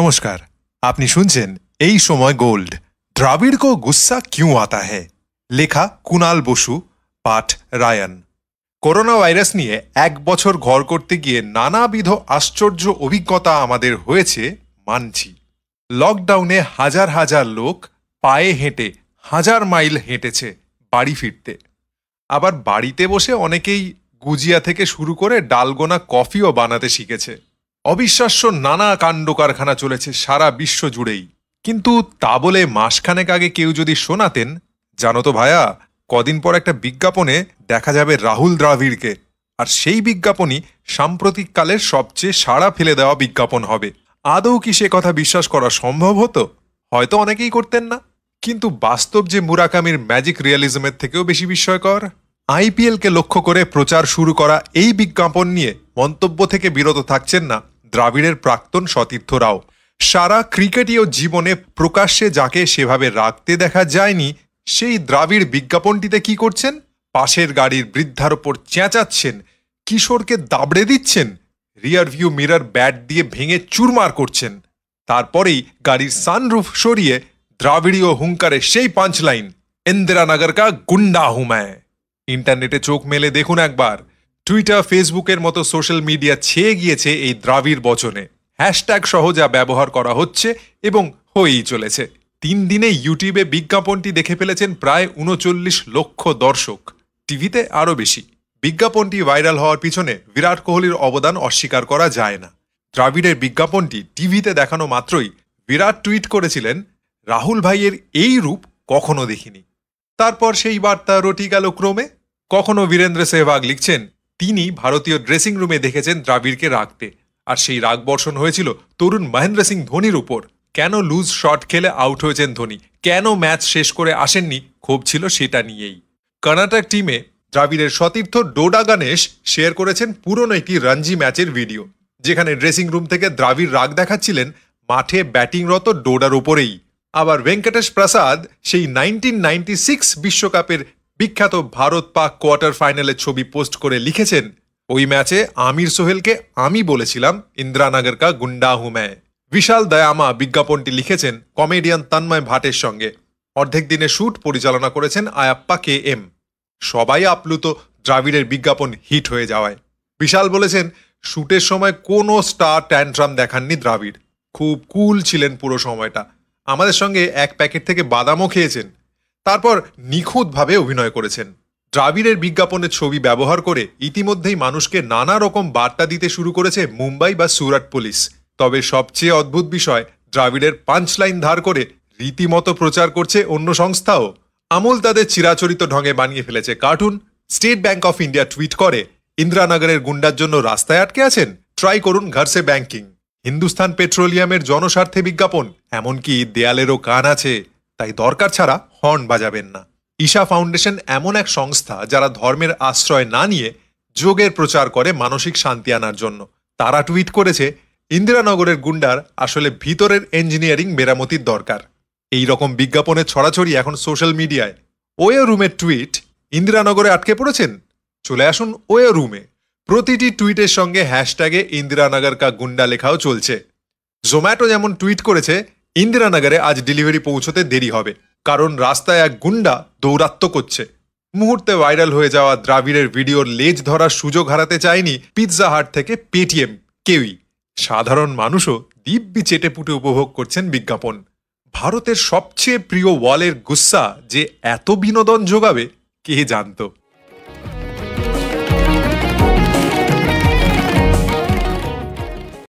নমস্কার। আপনি শুনছেন এই সময় গোল্ড। দ্রাবিড় কো গুসা কিউ আতা হ্যায়? লেখা কুনাল বসু, পাঠ রায়ান। করোনা ভাইরাস নিয়ে এক বছর ঘর করতে গিয়ে নানাবিধ আশ্চর্য অভিজ্ঞতা আমাদের হয়েছে, মানছি। লকডাউনে হাজার হাজার লোক পায়ে হেঁটে, হাজার মাইল হেঁটেছে বাড়ি ফিরতে। আবার বাড়িতে বসে অনেকেই গুজিয়া থেকে শুরু করে ডালগোনা কফিও বানাতে শিখেছে। অবিশ্বাস্য নানা কাণ্ড কারখানা চলেছে সারা বিশ্ব জুড়েই। কিন্তু তা বলে মাসখানেক আগে কেউ যদি শোনাতেন, জানো তো ভায়া, কদিন পর একটা বিজ্ঞাপনে দেখা যাবে রাহুল দ্রাভিড়কে আর সেই বিজ্ঞাপনই সাম্প্রতিককালের সবচেয়ে সাড়া ফেলে দেওয়া বিজ্ঞাপন হবে। আদৌ কি সে কথা বিশ্বাস করা সম্ভব হতো? হয়তো অনেকেই করতেন না। কিন্তু বাস্তব যে মুরাকামির ম্যাজিক রিয়ালিজমের থেকেও বেশি বিস্ময়কর। আইপিএলকে লক্ষ্য করে প্রচার শুরু করা এই বিজ্ঞাপন নিয়ে মন্তব্য থেকে বিরত থাকছেন না দ্রাবিড়ের প্রাক্তন সতীর্থ রাও। সারা ক্রিকেটীয় জীবনে প্রকাশ্যে যাকে সেভাবে রাখতে দেখা যায়নি, সেই দ্রাবিড় বিজ্ঞাপনটিতে কি করছেন? পাশের গাড়ির বৃদ্ধার ওপর চেঁচাচ্ছেন। কিশোরকে দাবড়ে দিচ্ছেন। রিয়ার ভিউ মিরর ব্যাট দিয়ে ভেঙে চুরমার করছেন। তারপরেই গাড়ির সানরুফ সরিয়ে দ্রাবিড়ীয় হুঙ্কারে সেই পাঁচ লাইন ইন্দিরানগর কা গুন্ডা হুমায় ইন্টারনেটে চোখ মেলে দেখুন একবার। টুইটার ফেসবুকের মতো সোশ্যাল মিডিয়া ছেয়ে গিয়েছে এই দ্রাবিড় বচনে। হ্যাশট্যাগ সহ যা ব্যবহার করা হচ্ছে এবং হয়েই চলেছে। তিন দিনে ইউটিউবে বিজ্ঞাপনটি দেখে ফেলেছেন প্রায় উনচল্লিশ লক্ষ দর্শক। টিভিতে আরও বেশি। বিজ্ঞাপনটি ভাইরাল হওয়ার পিছনে বিরাট কোহলির অবদান অস্বীকার করা যায় না। দ্রাবিড়ের বিজ্ঞাপনটি টিভিতে দেখানো মাত্রই বিরাট টুইট করেছিলেন, রাহুল ভাইয়ের এই রূপ কখনো দেখিনি। তারপর সেই বার্তা রটি গেল ক্রমে। কখনো বীরেন্দ্র সেহবাগ লিখছেন, তিনি ভারতীয় ড্রেসিং রুমে দেখেছেন দ্রাবিড়কে রাখতে। আর সেই রাগ বর্ষণ হয়েছিল তরুণ মহেন্দ্র সিং ধোনির উপর। কেন লুজ শট খেলে আউট হয়েছেন ধোনি? কেন ম্যাচ শেষ করে আসেননি? ক্ষোভ ছিল সেটা নিয়েই। কর্ণাটক টিমে দ্রাবিড়ের সতীর্থ ডোডা গণেশ শেয়ার করেছেন পুরনো একটি রঞ্জি ম্যাচের ভিডিও যেখানে ড্রেসিং রুম থেকে দ্রাবিড় রাগ দেখাচ্ছিলেন মাঠে ব্যাটিংরত ডোডার উপরেই। আবার ভেঙ্কটেশ প্রসাদ সেই নাইনটিন নাইনটি সিক্স বিশ্বকাপের বিখ্যাত ভারত পাক কোয়ার্টার ফাইনালের ছবি পোস্ট করে লিখেছেন, ওই ম্যাচে আমির সোহেলকে আমি বলেছিলাম ইন্দিরানগর কা গুন্ডা হুম্যায় বিশাল দয়ামা বিজ্ঞাপনটি লিখেছেন কমেডিয়ান তন্ময় ভাটের সঙ্গে। অর্ধেক দিনে শ্যুট পরিচালনা করেছেন আয়াপ্পা কে এম। সবাই আপ্লুত, দ্রাবিড়ের বিজ্ঞাপন হিট হয়ে যাওয়ায়। বিশাল বলেছেন শ্যুটের সময় কোনো স্টার ট্যান্ট্রাম দেখাননি দ্রাবিড়। খুব কুল ছিলেন পুরো সময়টা। আমাদের সঙ্গে এক প্যাকেট থেকে বাদামও খেয়েছেন। তারপর নিখুঁতভাবে অভিনয় করেছেন। দ্রাবিড়ের বিজ্ঞাপনের ছবি ব্যবহার করে ইতিমধ্যেই মানুষকে নানা রকম বার্তা দিতে শুরু করেছে মুম্বাই বা সুরাট পুলিশ। তবে সবচেয়ে অদ্ভুত বিষয়, দ্রাবিড়ের পাঞ্চ লাইন ধার করে রীতিমতো প্রচার করছে অন্য সংস্থাও। আমুল তাদের চিরাচরিত ঢঙে বানিয়ে ফেলেছে cartoon. State bank of India tweet করে, ইন্দিরানগরের গুন্ডার জন্য রাস্তায় আটকে আছেন? ট্রাই করুন ঘরসে ব্যাংকিং। হিন্দুস্তান পেট্রোলিয়ামের জনস্বার্থে বিজ্ঞাপন, এমনকি দেয়ালেরও কান আছে। তাই দরকার ছাড়া হর্ন বাজাবেন না। ঈশা ফাউন্ডেশন এমন এক সংস্থা যারা ধর্মের আশ্রয় না নিয়ে যোগের প্রচার করে মানসিক শান্তি আনার জন্য। তারা টুইট করেছে, ইন্দিরানগরের গুন্ডার আসলে ভিতরের ইঞ্জিনিয়ারিং মেরামতির দরকার। এই রকম বিজ্ঞাপনের ছড়াছড়ি এখন সোশ্যাল মিডিয়ায় ওয়ে রুমের টুইট, ইন্দিরানগরে আটকে পড়েছেন? চলে আসুন ওয়ে রুমে। প্রতিটি টুইটের সঙ্গে হ্যাশট্যাগে ইন্দিরানগর কা গুন্ডা লেখাও চলছে। জোম্যাটো যেমন টুইট করেছে ইন্দিরানগরে আজ ডেলিভারি পৌঁছতে দেরি হবে, কারণ রাস্তায় এক গুন্ডা দৌরাত্ম করছে। মুহূর্তে ভাইরাল হয়ে যাওয়া দ্রাবিড়ের ভিডিওর লেজ ধরার সুযোগ হারাতে চায়নি পিৎজা হাট থেকে পেটিএম কেউই। সাধারণ মানুষও দিব্যি চেটে পুটে উপভোগ করছেন বিজ্ঞাপন। ভারতের সবচেয়ে প্রিয় ওয়ালের গুস্সা যে এত বিনোদন যোগাবে, কে জানতো?